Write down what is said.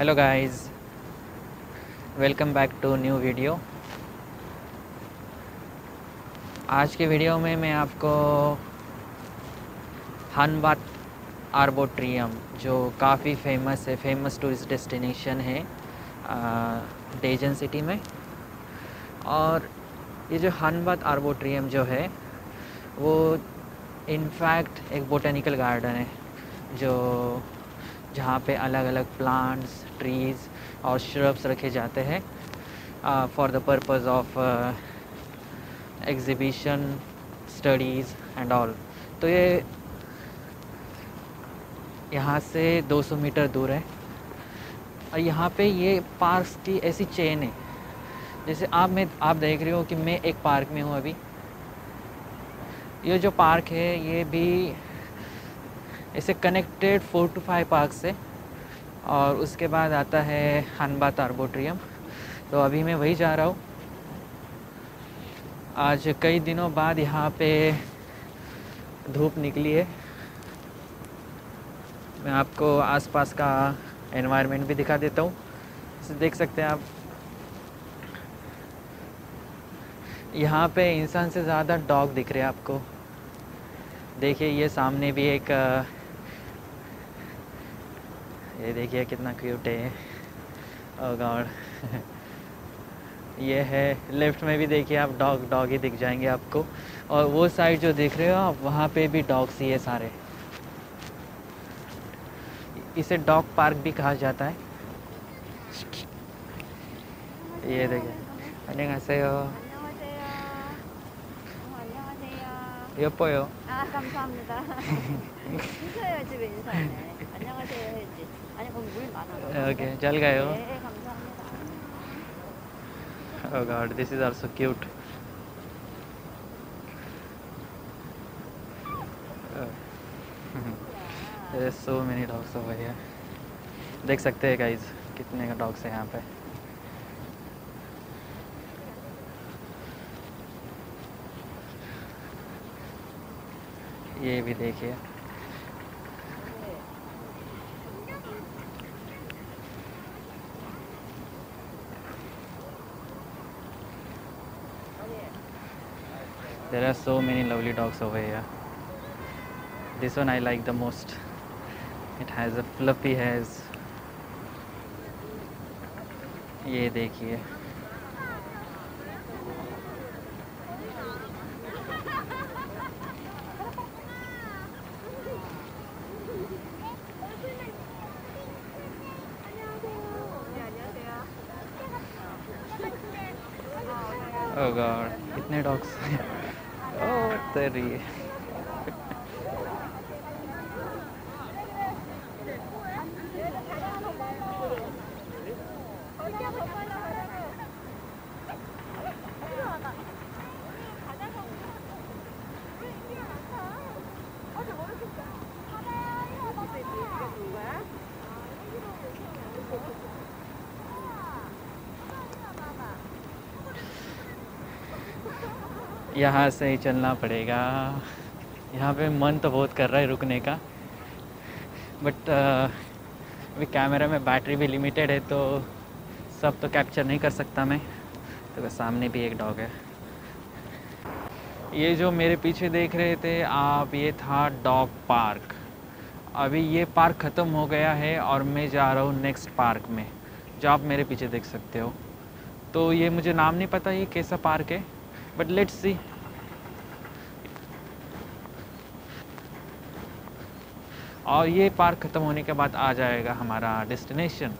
Hello guys welcome back to new video आज के video में मैं आपको हनबात आर्बोट्रियम जो काफ़ी फ़ेमस है फ़ेमस टूरिस्ट डेस्टिनेशन है डेजन सिटी में। और ये जो हनबात आर्बोट्रियम जो है, वो इनफैक्ट एक बोटेनिकल गार्डन है, जो जहाँ पे अलग अलग प्लांट्स ट्रीज़ और श्रब्स रखे जाते हैं for the purpose of exhibition studies and all तो ये यहाँ से 200 मीटर दूर है। और यहाँ पे ये पार्क्स की ऐसी चेन है। जैसे आप में, आप देख रहे हो कि मैं एक पार्क में हूँ अभी। ये जो पार्क है, ये भी इसे connected four two five park से, और उसके बाद आता है हनबात आर्बोट्रियम तो अभी मैं वही जा रहा हूँ। आज कई दिनों बाद यहाँ पे धूप निकली है। मैं आपको आसपास का एनवायरनमेंट भी दिखा देता हूँ। इसे देख सकते हैं आप। यहाँ पे इंसान से ज़्यादा डॉग दिख रहे हैं आपको। देखिए, ये सामने भी एक ये देखिए कितना क्यूट है ओ गॉड ये है लेफ्ट में भी देखिए आप डॉग डॉग ही दिख जाएंगे आपको और वो साइड जो देख रहे हो आप वहाँ पे भी डॉग्स ही है सारे इसे डॉग पार्क भी कहा जाता है ये देखिए 안녕하세요. 안녕하세요. 예뻐요. 아 감사합니다. 인사해요 집에 인사하네. 안녕하세요 해야지. 아니 거기 물 많아. 오케이, 잘 가요. 네 감사합니다. Oh god, this is also cute. Uh, there are so many dogs over here. देख सकते हैं गाइज कितने का डॉग्स है यहाँ पे ये भी देखिए। There are so many lovely dogs over here this one I like the most it has a fluffy has ये देखिए। Oh गॉड इतने डॉग्स ओह तेरी। यहाँ से ही चलना पड़ेगा। यहाँ पे मन तो बहुत कर रहा है रुकने का। बट अभी कैमरा में बैटरी भी लिमिटेड है तो सब तो कैप्चर नहीं कर सकता मैं। तो सामने भी एक डॉग है। ये जो मेरे पीछे देख रहे थे आप, ये था डॉग पार्क अभी ये पार्क ख़त्म हो गया है और मैं जा रहा हूँ नेक्स्ट पार्क में। जो आप मेरे पीछे देख सकते हो। तो ये मुझे नाम नहीं पता ये कैसा पार्क है। बट लेट्स सी और ये पार्क ख़त्म होने के बाद आ जाएगा हमारा डेस्टिनेशन